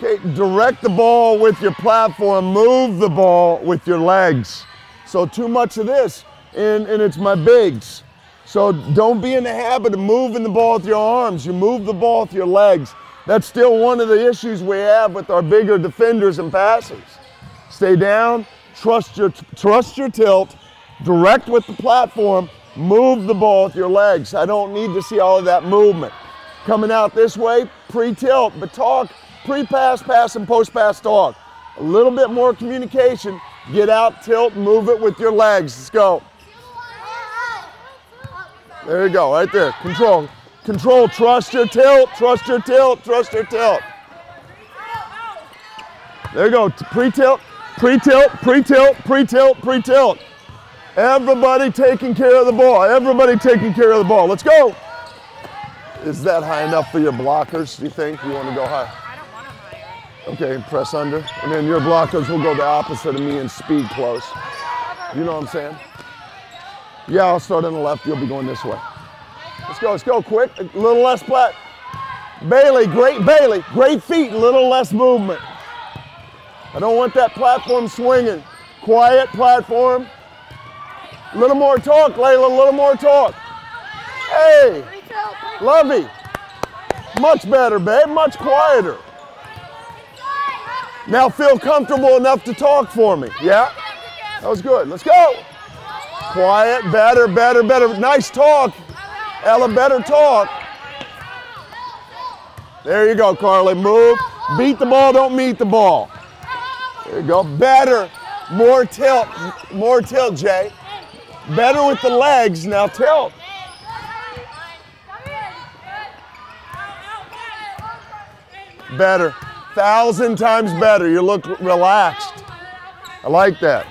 Okay, direct the ball with your platform, move the ball with your legs. So too much of this, and, and it's my bigs. So don't be in the habit of moving the ball with your arms. You move the ball with your legs. That's still one of the issues we have with our bigger defenders and passers. Stay down, trust your, trust your tilt, direct with the platform, move the ball with your legs. I don't need to see all of that movement. Coming out this way, pre-tilt, but talk, pre-pass, pass, and post-pass dog. A little bit more communication. Get out, tilt, move it with your legs. Let's go. There you go, right there. Control. Control, trust your tilt, trust your tilt, trust your tilt. There you go, pre-tilt, pre-tilt, pre-tilt, pre-tilt, pre-tilt. Everybody taking care of the ball. Everybody taking care of the ball. Let's go. Is that high enough for your blockers, do you think? You want to go high? I don't want them higher. Okay, press under. And then your blockers will go the opposite of me and speed close. You know what I'm saying? Yeah, I'll start on the left. You'll be going this way. Let's go, let's go, quick. A little less plat. Bailey, great Bailey. Great feet, a little less movement. I don't want that platform swinging. Quiet platform. A little more talk, Layla, a little more talk. Hey, Lovey. Much better, babe, much quieter. Now feel comfortable enough to talk for me. Yeah? That was good. Let's go. Quiet, better, better, better. Nice talk. Ella, better talk. There you go, Carly. Move. Beat the ball, don't meet the ball. There you go. Better. More tilt. More tilt, Jay. Better with the legs. Now tilt. Better. Thousand times better. You look relaxed. I like that.